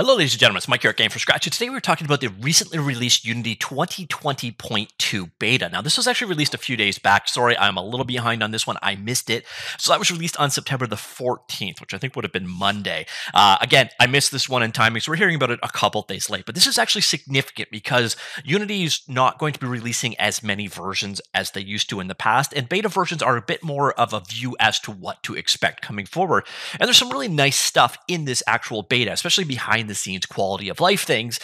Hello, ladies and gentlemen. It's Mike here at Game from Scratch. And today we're talking about the recently released Unity 2020.2 beta. Now, this was actually released a few days back. Sorry, I'm a little behind on this one. I missed it. So that was released on September the 14th, which I think would have been Monday. Uh, again, I missed this one in timing, so we're hearing about it a couple days late. But this is actually significant because Unity is not going to be releasing as many versions as they used to in the past. And beta versions are a bit more of a view as to what to expect coming forward. And there's some really nice stuff in this actual beta, especially behind the scenes quality of life things,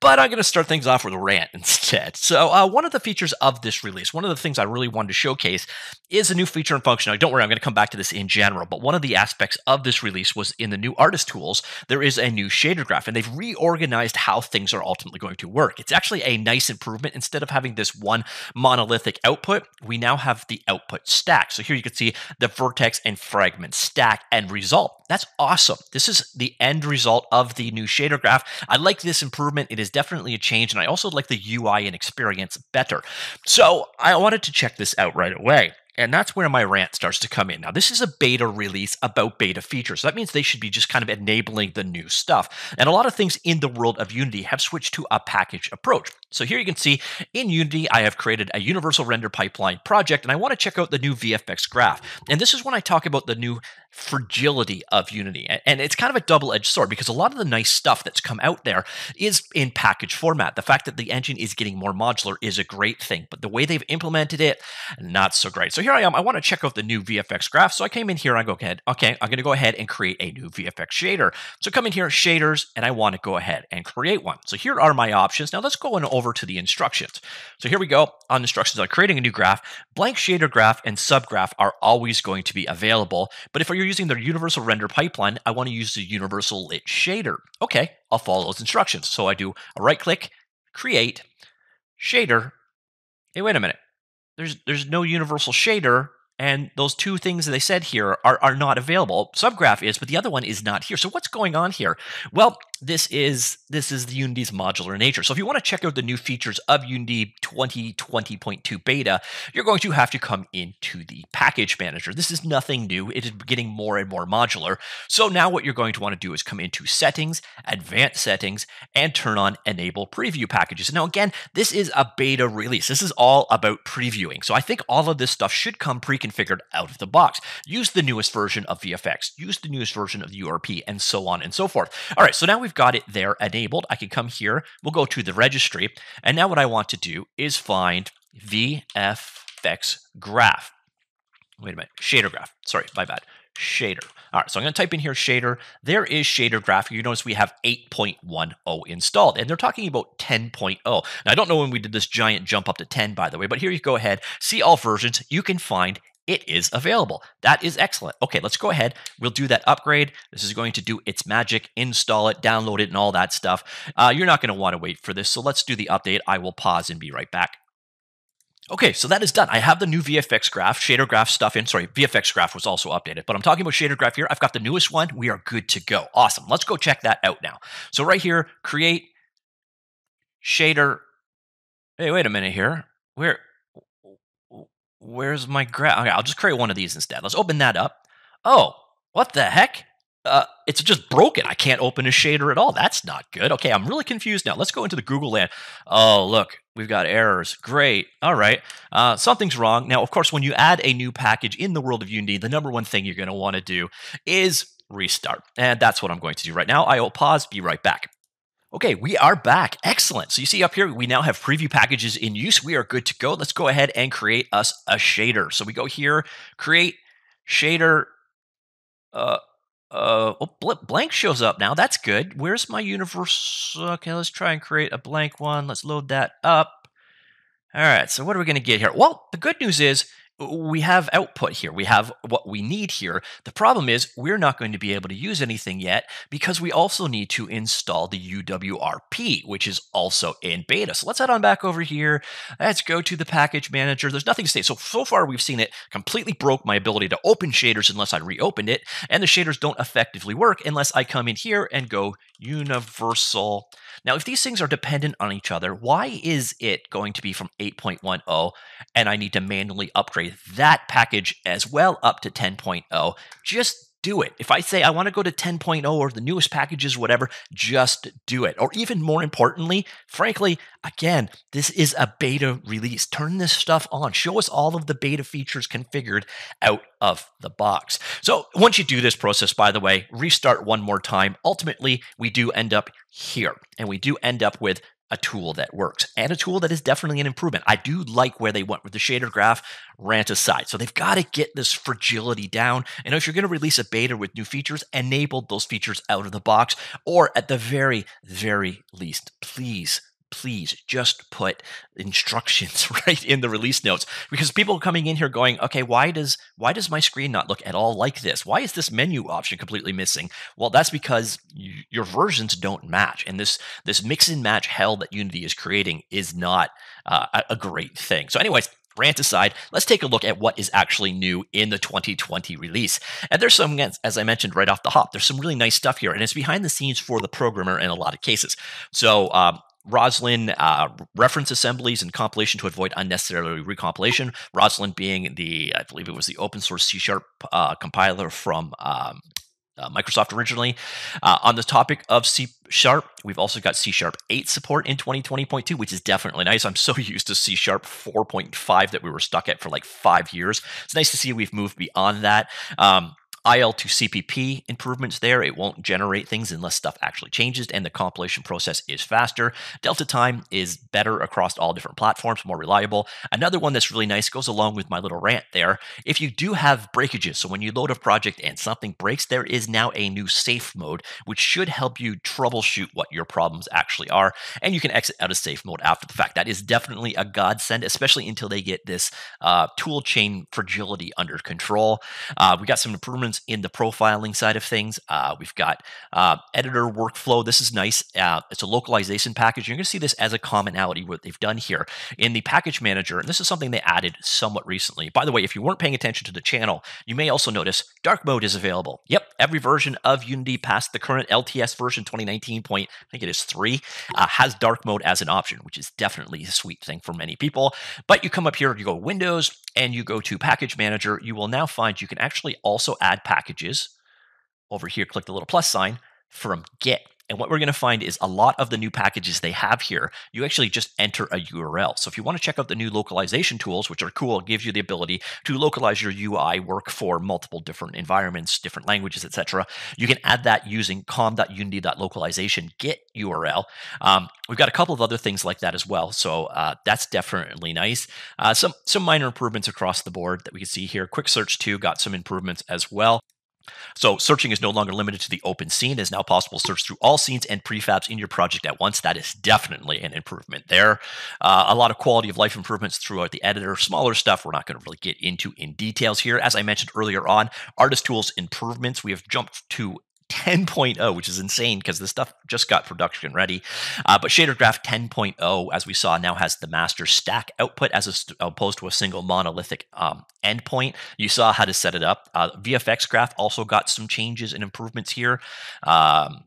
but I'm going to start things off with a rant instead. So, uh, one of the features of this release, one of the things I really wanted to showcase is a new feature and function. Don't worry, I'm going to come back to this in general, but one of the aspects of this release was in the new artist tools, there is a new shader graph, and they've reorganized how things are ultimately going to work. It's actually a nice improvement. Instead of having this one monolithic output, we now have the output stack. So here you can see the vertex and fragment stack and result. That's awesome. This is the end result of the new shader graph. I like this improvement. It is definitely a change, and I also like the UI and experience better. So I wanted to check this out right away. And that's where my rant starts to come in. Now, this is a beta release about beta features. So that means they should be just kind of enabling the new stuff. And a lot of things in the world of Unity have switched to a package approach. So here you can see in Unity, I have created a universal render pipeline project, and I want to check out the new VFX graph. And this is when I talk about the new fragility of Unity. And it's kind of a double edged sword because a lot of the nice stuff that's come out there is in package format. The fact that the engine is getting more modular is a great thing, but the way they've implemented it, not so great. So here I am. I want to check out the new VFX graph. So I came in here and I go ahead. Okay, I'm going to go ahead and create a new VFX shader. So come in here, shaders, and I want to go ahead and create one. So here are my options. Now let's go on over to the instructions. So here we go on instructions on creating a new graph. Blank shader graph and subgraph are always going to be available, but if you're you're using the universal render pipeline, I want to use the universal lit shader. Okay, I'll follow those instructions. So I do a right click, create, shader. Hey, wait a minute. There's there's no universal shader and those two things that they said here are, are not available. Subgraph is, but the other one is not here. So what's going on here? Well, this is this is the Unity's modular nature. So if you want to check out the new features of Unity 2020.2 beta, you're going to have to come into the package manager. This is nothing new. It is getting more and more modular. So now what you're going to want to do is come into settings, advanced settings, and turn on enable preview packages. Now again, this is a beta release. This is all about previewing. So I think all of this stuff should come pre-configured out of the box. Use the newest version of VFX, use the newest version of URP, and so on and so forth. All right, so now we've we've got it there enabled, I can come here, we'll go to the registry, and now what I want to do is find VFX graph. Wait a minute, shader graph. Sorry, my bad. Shader. All right, so I'm going to type in here shader. There is shader graph. You notice we have 8.10 installed, and they're talking about 10.0. Now, I don't know when we did this giant jump up to 10, by the way, but here you go ahead, see all versions. You can find it is available. That is excellent. Okay, let's go ahead. We'll do that upgrade. This is going to do its magic, install it, download it, and all that stuff. Uh, you're not going to want to wait for this, so let's do the update. I will pause and be right back. Okay, so that is done. I have the new VFX graph, shader graph stuff in. Sorry, VFX graph was also updated, but I'm talking about shader graph here. I've got the newest one. We are good to go. Awesome. Let's go check that out now. So right here, create shader. Hey, wait a minute here. Where Where's my graph? Okay, I'll just create one of these instead. Let's open that up. Oh, what the heck? Uh, it's just broken. I can't open a shader at all. That's not good. Okay, I'm really confused now. Let's go into the Google land. Oh, look, we've got errors. Great. All right. Uh, something's wrong. Now, of course, when you add a new package in the world of Unity, the number one thing you're going to want to do is restart. And that's what I'm going to do right now. I will pause, be right back. Okay, we are back. Excellent. So you see up here, we now have preview packages in use. We are good to go. Let's go ahead and create us a shader. So we go here, create shader. Uh, uh, oh, blank shows up now. That's good. Where's my universe? Okay, let's try and create a blank one. Let's load that up. All right, so what are we going to get here? Well, the good news is we have output here. We have what we need here. The problem is we're not going to be able to use anything yet because we also need to install the UWRP, which is also in beta. So let's head on back over here. Let's go to the package manager. There's nothing to say. So, so far we've seen it completely broke my ability to open shaders unless I reopened it. And the shaders don't effectively work unless I come in here and go universal. Now, if these things are dependent on each other, why is it going to be from 8.10 and I need to manually upgrade that package as well up to 10.0? Just do it. If I say I want to go to 10.0 or the newest packages, whatever, just do it. Or even more importantly, frankly, again, this is a beta release. Turn this stuff on. Show us all of the beta features configured out of the box. So once you do this process, by the way, restart one more time. Ultimately, we do end up here and we do end up with a tool that works and a tool that is definitely an improvement. I do like where they went with the shader graph rant aside. So they've got to get this fragility down. And if you're going to release a beta with new features, enable those features out of the box, or at the very, very least, please please just put instructions right in the release notes because people coming in here going okay why does why does my screen not look at all like this why is this menu option completely missing well that's because you, your versions don't match and this this mix and match hell that unity is creating is not uh, a, great thing so anyways rant aside, let's take a look at what is actually new in the 2020 release. And there's some, as I mentioned right off the hop, there's some really nice stuff here, and it's behind the scenes for the programmer in a lot of cases. So um, Roslyn uh, reference assemblies and compilation to avoid unnecessary recompilation. Roslyn being the, I believe it was the open source C sharp uh, compiler from um, uh, Microsoft originally. Uh, on the topic of C Sharp, we've also got C Sharp 8 support in 2020.2, which is definitely nice. I'm so used to C Sharp 4.5 that we were stuck at for like five years. It's nice to see we've moved beyond that. Um, IL2CPP improvements there. It won't generate things unless stuff actually changes, and the compilation process is faster. Delta time is better across all different platforms, more reliable. Another one that's really nice goes along with my little rant there. If you do have breakages, so when you load a project and something breaks, there is now a new safe mode, which should help you troubleshoot what your problems actually are, and you can exit out of safe mode after the fact. That is definitely a godsend, especially until they get this uh, tool chain fragility under control. Uh, we got some improvements improvements in the profiling side of things. Uh, we've got uh, editor workflow. This is nice. Uh, it's a localization package. You're going to see this as a commonality what they've done here in the package manager. And this is something they added somewhat recently. By the way, if you weren't paying attention to the channel, you may also notice dark mode is available. Yep, every version of Unity past the current LTS version 2019 point, I think it is three, uh, has dark mode as an option, which is definitely a sweet thing for many people. But you come up here, you go Windows, and you go to Package Manager. You will now find you can actually also add packages. Over here, click the little plus sign from Git. And what we're going to find is a lot of the new packages they have here, you actually just enter a URL. So if you want to check out the new localization tools, which are cool, gives you the ability to localize your UI work for multiple different environments, different languages, etc. You can add that using com.unity.localization git URL. Um, we've got a couple of other things like that as well. So uh, that's definitely nice. Uh, some some minor improvements across the board that we can see here. Quick search too got some improvements as well. So searching is no longer limited to the open scene. It is now possible to search through all scenes and prefabs in your project at once. That is definitely an improvement there. Uh, a lot of quality of life improvements throughout the editor. Smaller stuff we're not going to really get into in details here. As I mentioned earlier on, artist tools improvements. We have jumped to 10.0, which is insane because the stuff just got production ready. Uh, but Shader Graph 10.0, as we saw, now has the master stack output as opposed to a single monolithic um, endpoint. You saw how to set it up. Uh, VFX Graph also got some changes and improvements here. Um,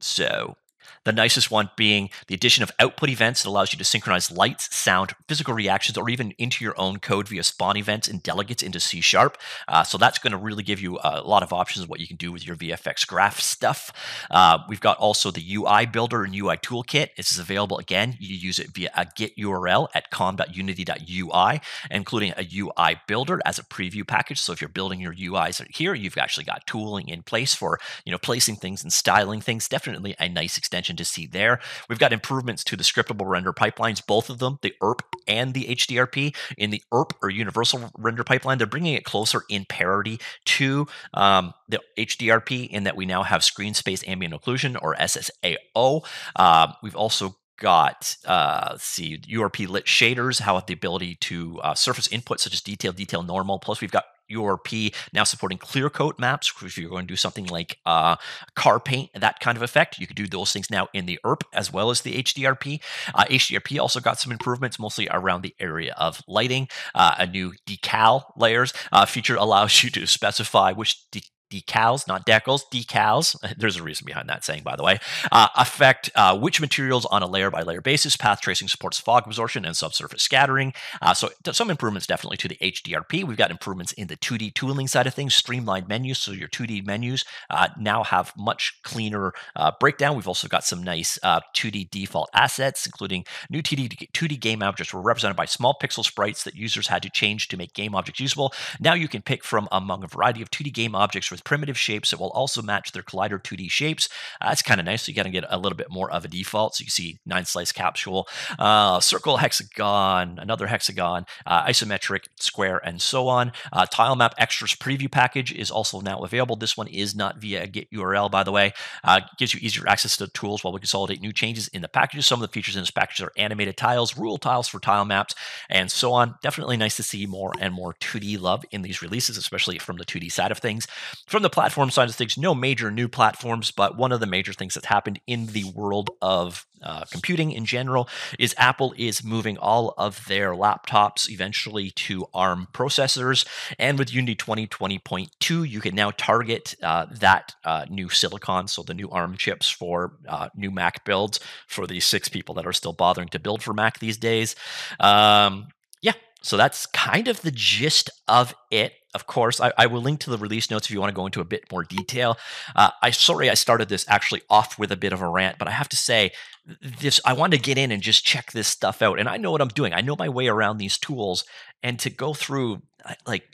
so the nicest one being the addition of output events that allows you to synchronize lights, sound, physical reactions, or even into your own code via spawn events and delegates into C Sharp. Uh, so that's going to really give you a lot of options of what you can do with your VFX graph stuff. Uh, we've got also the UI builder and UI toolkit. This is available again. You use it via a git URL at com.unity.ui, including a UI builder as a preview package. So if you're building your UIs here, you've actually got tooling in place for you know placing things and styling things. Definitely a nice extension to see there. We've got improvements to the scriptable render pipelines, both of them, the URP and the HDRP. In the URP or universal render pipeline, they're bringing it closer in parity to um, the HDRP in that we now have screen space ambient occlusion or SSAO. Uh, we've also got uh, let's see URP lit shaders, how the ability to uh, surface input such as detail, detail normal. Plus, we've got URP now supporting clear coat maps. If you're going to do something like uh, car paint, that kind of effect, you could do those things now in the URP as well as the HDRP. Uh, HDRP also got some improvements, mostly around the area of lighting. Uh, a new decal layers uh, feature allows you to specify which de- decals, not decals, decals. There's a reason behind that saying, by the way. Uh, affect uh, which materials on a layer by layer basis. Path tracing supports fog absorption and subsurface scattering. Uh, so some improvements definitely to the HDRP. We've got improvements in the 2D tooling side of things, streamlined menus. So your 2D menus uh, now have much cleaner uh, breakdown. We've also got some nice 2D default assets, including new 2D, 2D game objects were represented by small pixel sprites that users had to change to make game objects usable. Now you can pick from among a variety of 2D game objects with primitive shapes that will also match their Collider 2D shapes. Uh, that's kind of nice. So you got to get a little bit more of a default. So you see nine slice capsule, uh, circle, hexagon, another hexagon, uh, isometric, square, and so on. Uh, tile map extras preview package is also now available. This one is not via a Git URL, by the way. Uh, gives you easier access to the tools while we consolidate new changes in the packages. Some of the features in this package are animated tiles, rule tiles for tile maps, and so on. Definitely nice to see more and more 2D love in these releases, especially from the 2D side of things. From the platform side of things, no major new platforms, but one of the major things that's happened in the world of uh, computing in general is Apple is moving all of their laptops eventually to ARM processors. And with Unity 2020.2, you can now target uh, that uh, new silicon, so the new ARM chips for uh, new Mac builds for the six people that are still bothering to build for Mac these days. Um, yeah, so that's kind of the gist of it. Of course, I, I, will link to the release notes if you want to go into a bit more detail. Uh, I sorry I started this actually off with a bit of a rant, but I have to say this. I wanted to get in and just check this stuff out, and I know what I'm doing. I know my way around these tools, and to go through like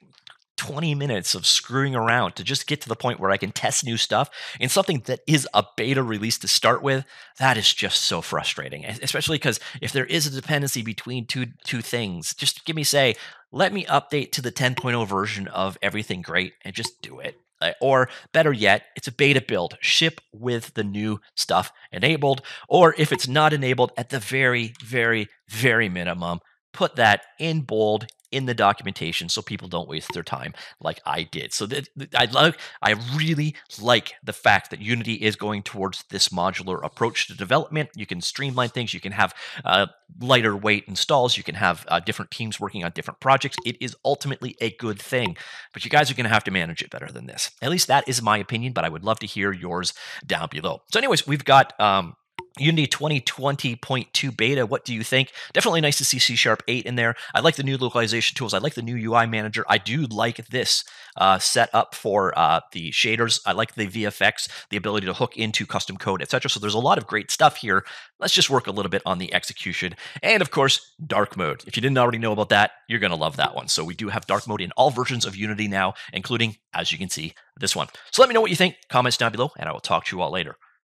20 minutes of screwing around to just get to the point where I can test new stuff in something that is a beta release to start with, that is just so frustrating. Especially because if there is a dependency between two two things, just give me say, let me update to the 10.0 version of everything great and just do it. Or better yet, it's a beta build. Ship with the new stuff enabled. Or if it's not enabled, at the very, very, very minimum, put that in bold in the documentation so people don't waste their time like I did. So that, I like I really like the fact that Unity is going towards this modular approach to development. You can streamline things. You can have uh, lighter weight installs. You can have uh, different teams working on different projects. It is ultimately a good thing, but you guys are going to have to manage it better than this. At least that is my opinion. But I would love to hear yours down below. So, anyways, we've got um, Unity 2020.2 beta. What do you think? Definitely nice to see C Sharp 8 in there. I like the new localization tools. I like the new UI manager. I do like this uh, for uh, the shaders. I like the VFX, the ability to hook into custom code, etc. So there's a lot of great stuff here. Let's just work a little bit on the execution. And of course, dark mode. If you didn't already know about that, you're going to love that one. So we do have dark mode in all versions of Unity now, including, as you can see, this one. So let me know what you think. Comments down below, and I will talk to you all later.